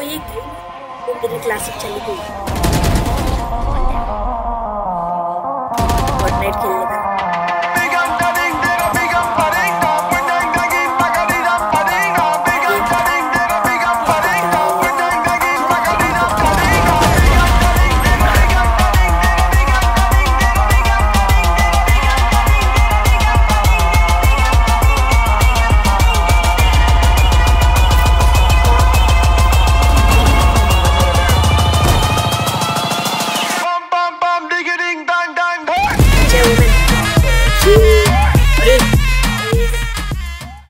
वो ये क्यों वो मेरी क्लासिक चली गई। खेलने खेल music